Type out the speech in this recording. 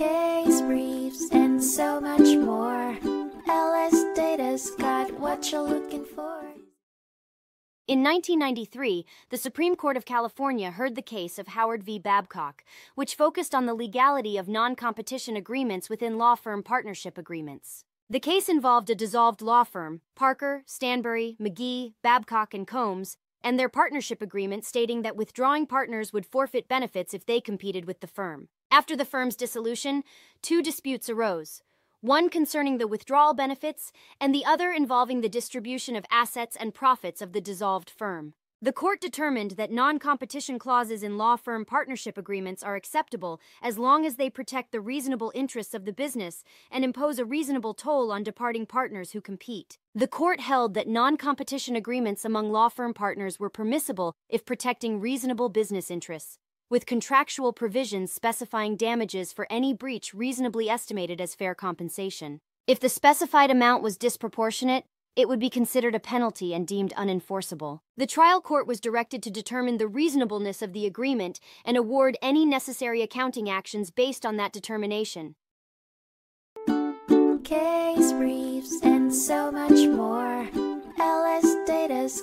case briefs, and so much more. LS Data's got what you're looking for. In 1993, the Supreme Court of California heard the case of Howard v. Babcock, which focused on the legality of non competition agreements within law firm partnership agreements. The case involved a dissolved law firm, Parker, Stanbury, McGee, Babcock, and Combs, and their partnership agreement stating that withdrawing partners would forfeit benefits if they competed with the firm. After the firm's dissolution, two disputes arose one concerning the withdrawal benefits, and the other involving the distribution of assets and profits of the dissolved firm. The court determined that non competition clauses in law firm partnership agreements are acceptable as long as they protect the reasonable interests of the business and impose a reasonable toll on departing partners who compete. The court held that non competition agreements among law firm partners were permissible if protecting reasonable business interests with contractual provisions specifying damages for any breach reasonably estimated as fair compensation. If the specified amount was disproportionate, it would be considered a penalty and deemed unenforceable. The trial court was directed to determine the reasonableness of the agreement and award any necessary accounting actions based on that determination. Case briefs, and so much more. LS Data's